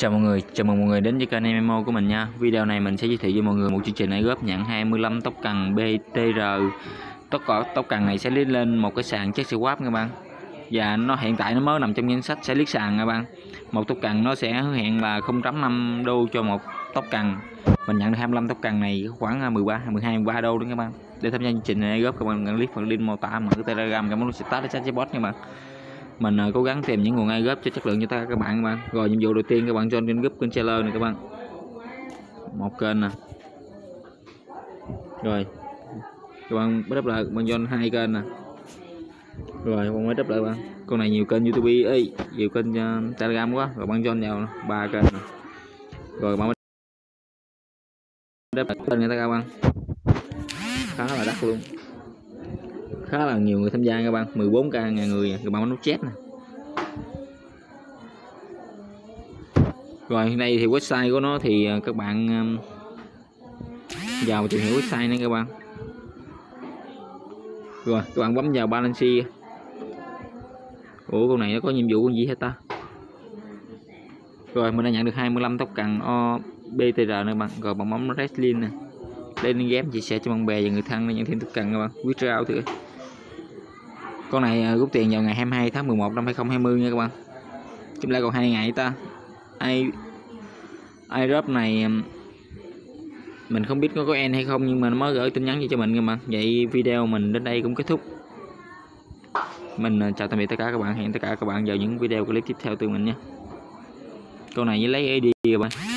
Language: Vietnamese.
Chào mọi người, chào mừng mọi người đến với kênh MMO của mình nha. Video này mình sẽ giới thiệu với mọi người một chương trình góp nhận 25 tóc cần BTR Tóc cỏ tóc cần này sẽ list lên một cái sàn check swap nha bạn. Và nó hiện tại nó mới nằm trong danh sách sẽ liếc sàn nha bạn. Một tóc cần nó sẽ hứa hẹn là 0.5 đô cho một tóc cần Mình nhận được 25 tóc cần này khoảng 13, 12, 13 đô đó các bạn. Để tham gia chương trình này góp các bạn cần click phần link mô tả mở telegram các bạn sẽ tắt để chat bot nha bạn mình uh, cố gắng tìm những nguồn ai góp cho chất lượng cho ta các bạn các bạn. Rồi nhiệm vụ đầu tiên các bạn join kênh group kênh seller này các bạn. Một kênh nè. Rồi các bạn bắt đáp lại bạn join hai kênh nè. Rồi bạn mới đáp lại bạn. Con này nhiều kênh youtube ấy nhiều kênh uh, telegram quá. Rồi bạn join vào ba kênh nè. rồi bạn mới đáp lại kênh người ta các bạn. Khá là đắt luôn khá là nhiều người tham gia các bạn. 14k ngàn người các bạn nút chat nè. Rồi đây thì website của nó thì à, các bạn à, vào tìm hiểu website nữa các bạn. Rồi, các bạn bấm vào balance ủa, con này nó có nhiệm vụ con gì hết ta? Rồi, mình đã nhận được 25 tóc cần o btr nè bạn. Rồi bạn bấm wrestling nè. Lên game chia sẻ cho bạn bè và người thân để nhận thêm tóc cần các bạn. Withdraw thử con này à, rút tiền vào ngày 22 tháng 11 năm 2020 nha các bạn. Chúng lại còn hai ngày ta. Ai ai drop này mình không biết có có en hay không nhưng mà nó mới gửi tin nhắn cho mình các bạn vậy video mình đến đây cũng kết thúc. Mình à, chào tạm biệt tất cả các bạn. Hẹn tất cả các bạn vào những video clip tiếp theo từ mình nhé con này với lấy ID các bạn.